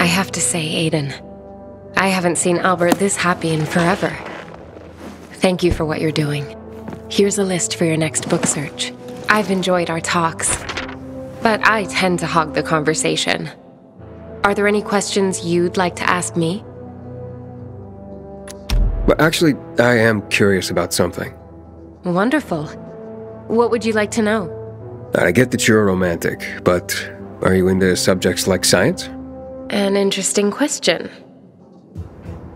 I have to say, Aiden, I haven't seen Albert this happy in forever. Thank you for what you're doing. Here's a list for your next book search. I've enjoyed our talks, but I tend to hog the conversation. Are there any questions you'd like to ask me? Well, actually, I am curious about something. Wonderful. What would you like to know? I get that you're a romantic, but are you into subjects like science? An interesting question.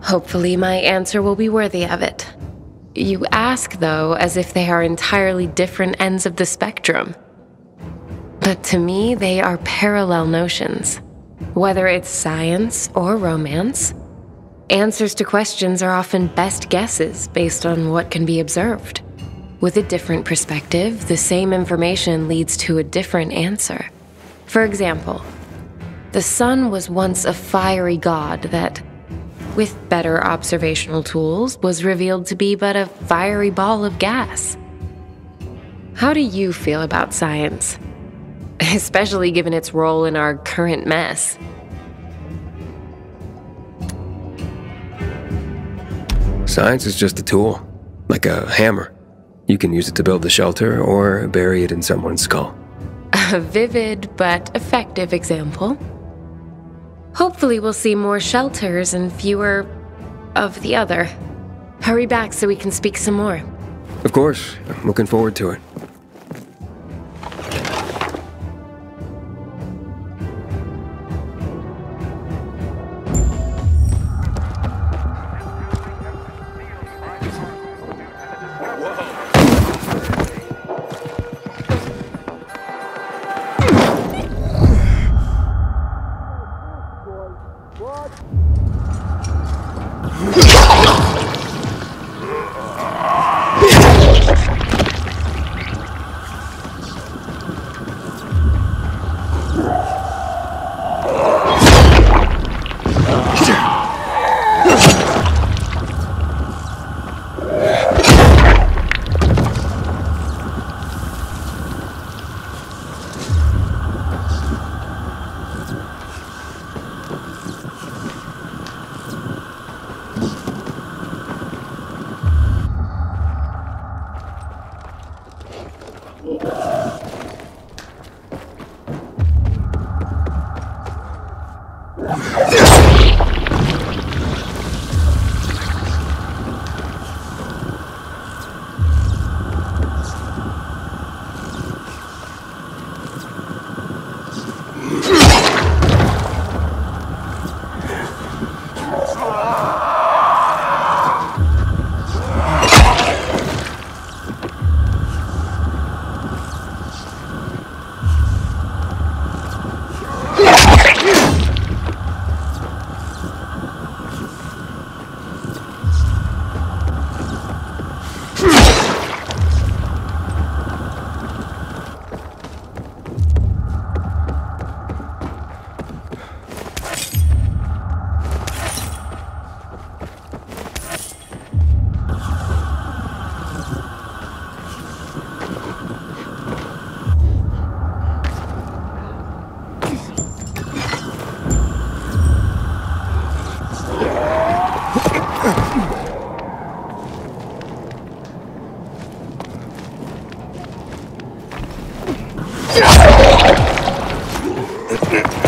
Hopefully, my answer will be worthy of it. You ask, though, as if they are entirely different ends of the spectrum. But to me, they are parallel notions. Whether it's science or romance, answers to questions are often best guesses based on what can be observed. With a different perspective, the same information leads to a different answer. For example, the sun was once a fiery god that, with better observational tools, was revealed to be but a fiery ball of gas. How do you feel about science? Especially given its role in our current mess. Science is just a tool, like a hammer. You can use it to build a shelter or bury it in someone's skull. A vivid but effective example. Hopefully, we'll see more shelters and fewer of the other. Hurry back so we can speak some more. Of course, I'm looking forward to it.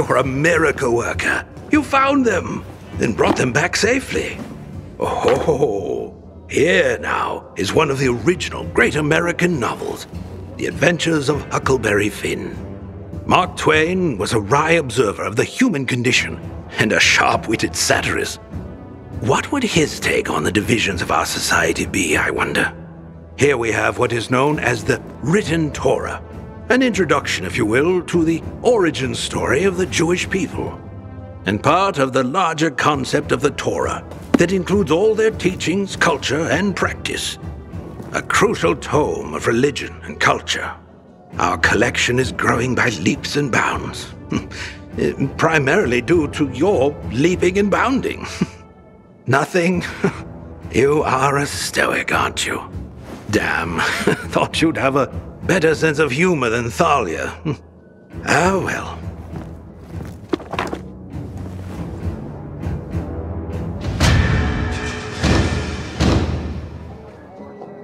You're a miracle worker. You found them, then brought them back safely. Oh, here now is one of the original great American novels The Adventures of Huckleberry Finn. Mark Twain was a wry observer of the human condition and a sharp witted satirist. what would his take on the divisions of our society be, I wonder? Here we have what is known as the Written Torah, an introduction, if you will, to the origin story of the Jewish people, and part of the larger concept of the Torah that includes all their teachings, culture, and practice. A crucial tome of religion and culture. Our collection is growing by leaps and bounds, primarily due to your leaping and bounding. Nothing? you are a stoic, aren't you? Damn, thought you'd have a better sense of humor than Thalia. oh well.